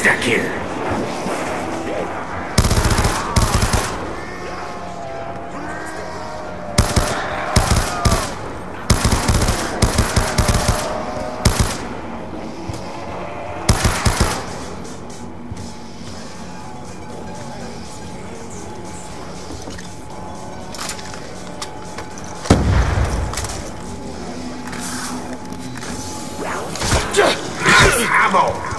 stuck here. ammo!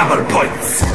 Double points!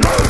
Move!